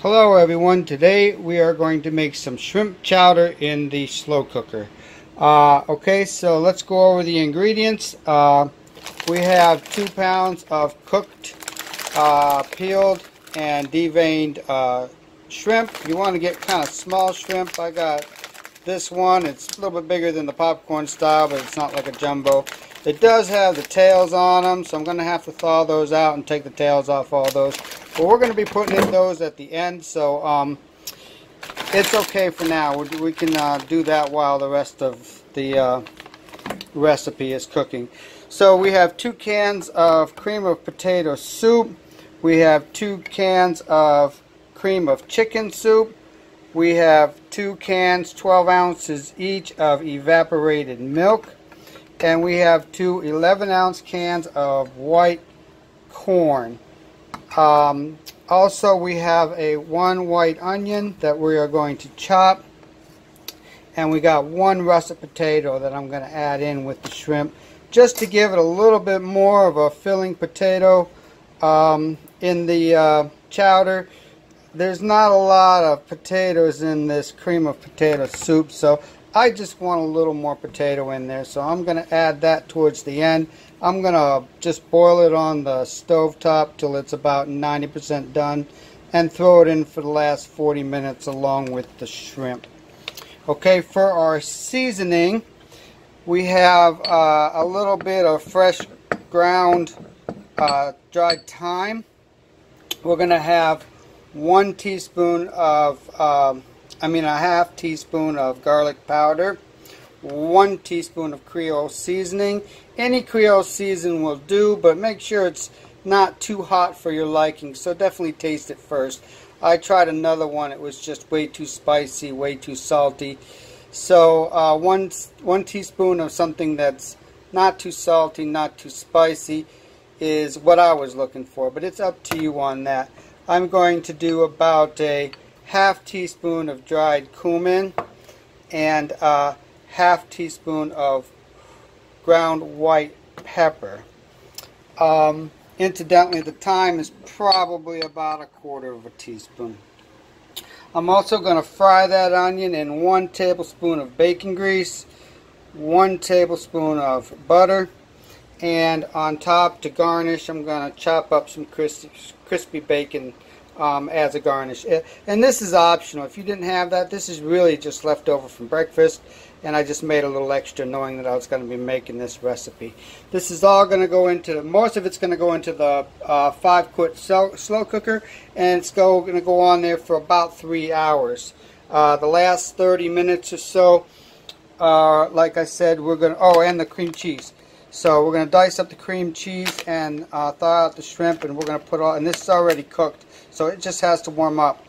Hello everyone, today we are going to make some shrimp chowder in the slow cooker. Uh, okay, so let's go over the ingredients. Uh, we have two pounds of cooked, uh, peeled, and deveined uh, shrimp. You want to get kind of small shrimp. I got this one. It's a little bit bigger than the popcorn style, but it's not like a jumbo. It does have the tails on them, so I'm going to have to thaw those out and take the tails off all those. But we're going to be putting in those at the end, so um, it's okay for now. We, we can uh, do that while the rest of the uh, recipe is cooking. So we have two cans of cream of potato soup. We have two cans of cream of chicken soup. We have two cans, 12 ounces each of evaporated milk and we have two 11 ounce cans of white corn. Um, also we have a one white onion that we are going to chop. And we got one russet potato that I'm going to add in with the shrimp just to give it a little bit more of a filling potato um, in the uh, chowder. There's not a lot of potatoes in this cream of potato soup so I just want a little more potato in there, so I'm going to add that towards the end. I'm going to just boil it on the stove top till it's about 90% done and throw it in for the last 40 minutes along with the shrimp. Okay, for our seasoning, we have uh, a little bit of fresh ground uh, dried thyme. We're going to have one teaspoon of um, I mean a half teaspoon of garlic powder, one teaspoon of Creole seasoning. Any Creole season will do, but make sure it's not too hot for your liking, so definitely taste it first. I tried another one, it was just way too spicy, way too salty. So uh, one, one teaspoon of something that's not too salty, not too spicy is what I was looking for, but it's up to you on that. I'm going to do about a half teaspoon of dried cumin and a half teaspoon of ground white pepper. Um, incidentally, the thyme is probably about a quarter of a teaspoon. I'm also going to fry that onion in one tablespoon of bacon grease, one tablespoon of butter, and on top to garnish I'm going to chop up some crispy, crispy bacon um, as a garnish. Eh, and this is optional. If you didn't have that, this is really just left over from breakfast. And I just made a little extra knowing that I was going to be making this recipe. This is all going to go into, most of it's going to go into the uh, 5 quart slow cooker. And it's going to go on there for about 3 hours. Uh, the last 30 minutes or so, uh, like I said, we're going to, oh, and the cream cheese. So we're going to dice up the cream cheese and uh, thaw out the shrimp and we're going to put all, and this is already cooked, so it just has to warm up.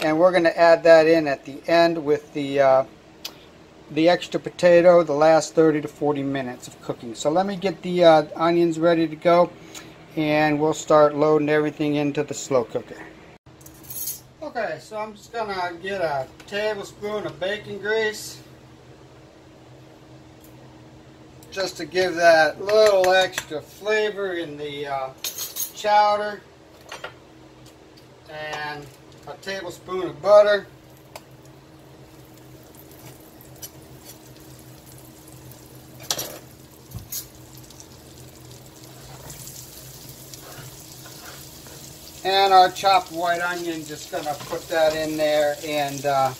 And we're going to add that in at the end with the, uh, the extra potato, the last 30 to 40 minutes of cooking. So let me get the uh, onions ready to go and we'll start loading everything into the slow cooker. Okay, so I'm just going to get a tablespoon of bacon grease just to give that little extra flavor in the uh, chowder. And a tablespoon of butter. And our chopped white onion just gonna put that in there and uh,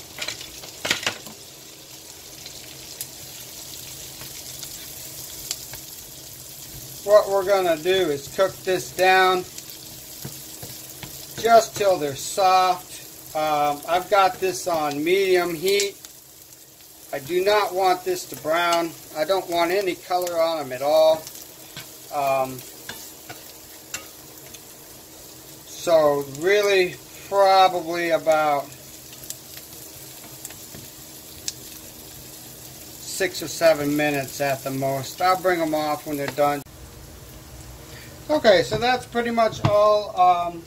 what we're going to do is cook this down just till they're soft. Um, I've got this on medium heat. I do not want this to brown. I don't want any color on them at all. Um, so really probably about six or seven minutes at the most. I'll bring them off when they're done. Okay, so that's pretty much all um,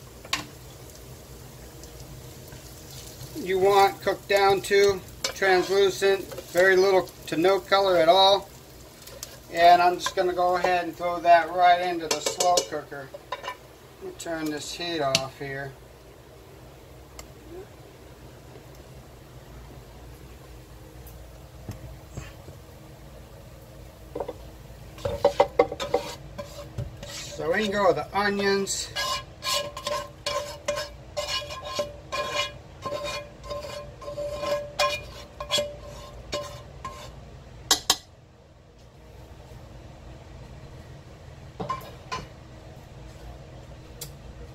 you want cooked down to. Translucent, very little to no color at all. And I'm just going to go ahead and throw that right into the slow cooker. Let me turn this heat off here. Go the onions.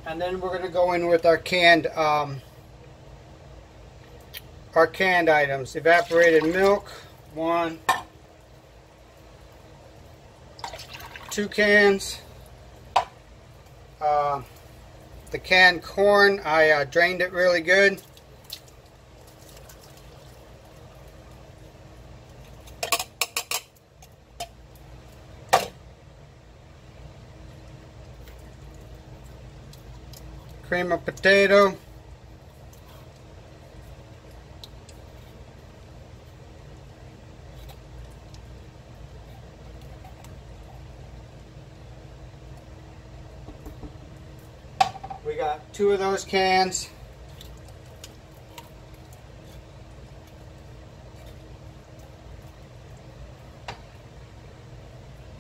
And then we're going to go in with our canned um, our canned items. Evaporated milk, one, two cans. Uh, the canned corn, I uh, drained it really good. Cream of potato. We got two of those cans.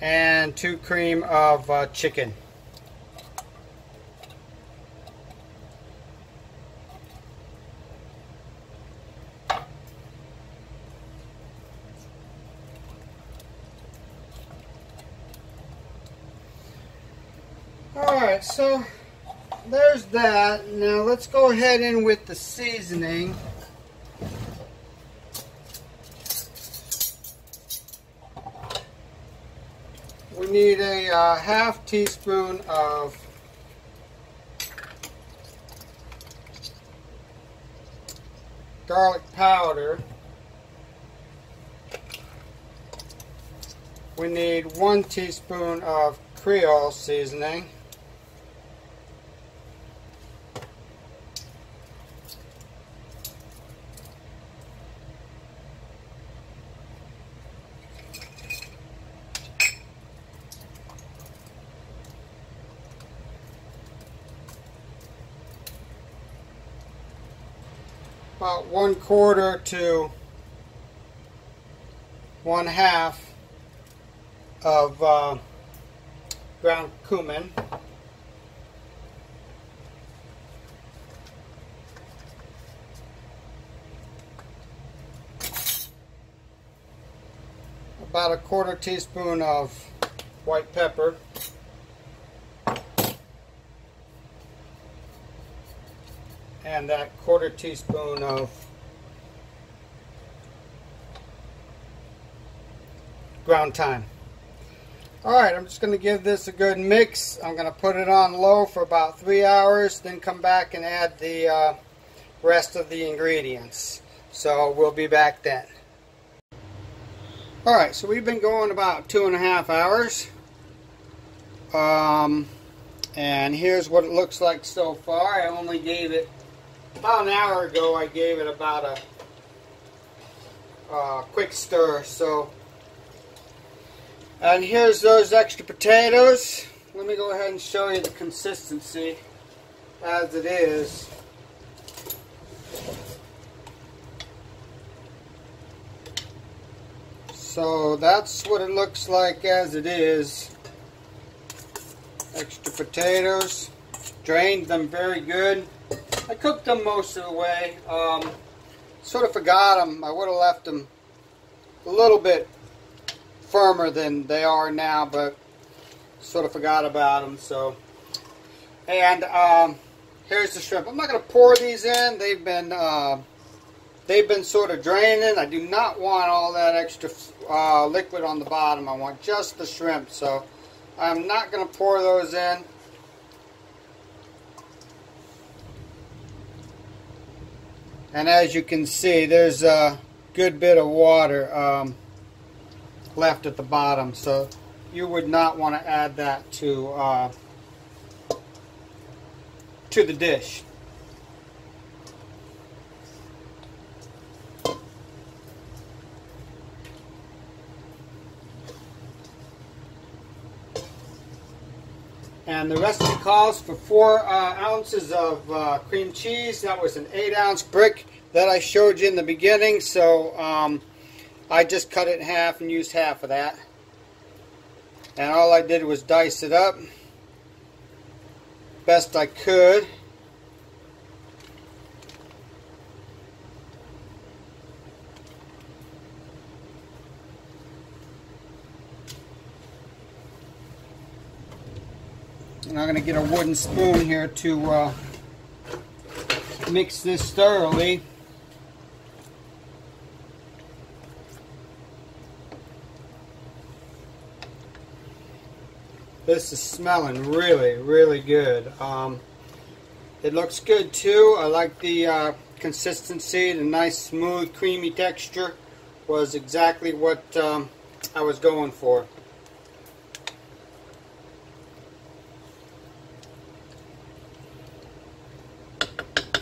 And two cream of uh, chicken. Alright, so there's that. Now let's go ahead in with the seasoning. We need a uh, half teaspoon of garlic powder. We need one teaspoon of Creole seasoning. About one quarter to one half of uh, ground cumin. About a quarter teaspoon of white pepper. And that quarter teaspoon of ground thyme. Alright, I'm just going to give this a good mix. I'm going to put it on low for about three hours, then come back and add the uh, rest of the ingredients. So we'll be back then. Alright, so we've been going about two and a half hours. Um, and here's what it looks like so far. I only gave it about an hour ago I gave it about a uh, quick stir so. And here's those extra potatoes. Let me go ahead and show you the consistency as it is. So that's what it looks like as it is. Extra potatoes. Drained them very good I cooked them most of the way. Um, sort of forgot them. I would have left them a little bit firmer than they are now, but sort of forgot about them. So, and um, here's the shrimp. I'm not going to pour these in. They've been uh, they've been sort of draining. I do not want all that extra uh, liquid on the bottom. I want just the shrimp. So I'm not going to pour those in. And as you can see there's a good bit of water um, left at the bottom. So you would not want to add that to uh, to the dish And the recipe calls for four uh, ounces of uh, cream cheese. That was an eight ounce brick that I showed you in the beginning. So um, I just cut it in half and used half of that. And all I did was dice it up. best I could. And I'm going to get a wooden spoon here to uh, mix this thoroughly. This is smelling really, really good. Um, it looks good too. I like the uh, consistency, the nice smooth creamy texture was exactly what um, I was going for.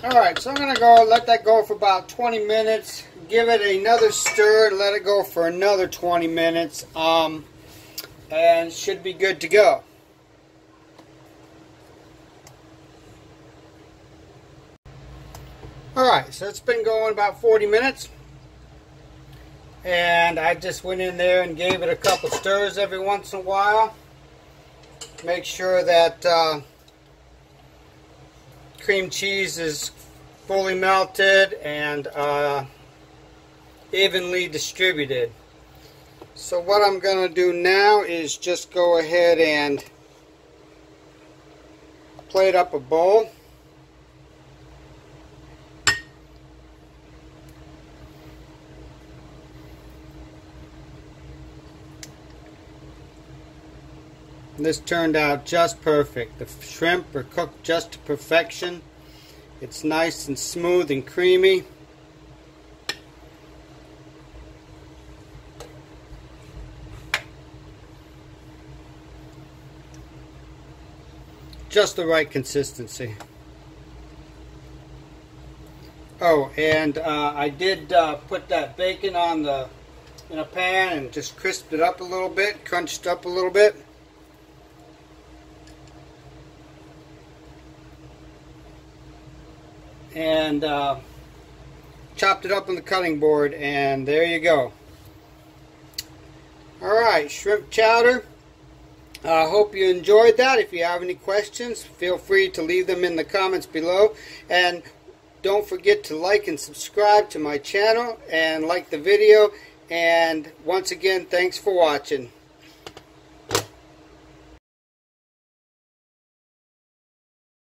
Alright, so I'm going to go let that go for about 20 minutes. Give it another stir let it go for another 20 minutes. Um, and should be good to go. Alright, so it's been going about 40 minutes. And I just went in there and gave it a couple stirs every once in a while. Make sure that uh, cream cheese is fully melted and uh, evenly distributed. So what I'm going to do now is just go ahead and plate up a bowl. This turned out just perfect. The shrimp are cooked just to perfection. It's nice and smooth and creamy. Just the right consistency. Oh, and uh, I did uh, put that bacon on the in a pan and just crisped it up a little bit, crunched up a little bit. And uh, chopped it up on the cutting board and there you go. Alright shrimp chowder. I uh, hope you enjoyed that. If you have any questions feel free to leave them in the comments below. And don't forget to like and subscribe to my channel and like the video. And once again thanks for watching